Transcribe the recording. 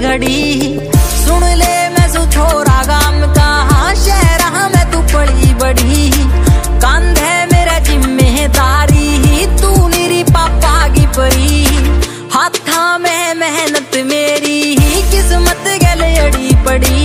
घड़ी। सुन ले मैं सु छोरा गाम कहाँ शहर मैं तू पड़ी बड़ी। कंध है मेरा ज़िम्मेदारी तू मेरी पापा की परी। हाथा में मेहनत मेरी ही किस्मत गले अड़ी पड़ी।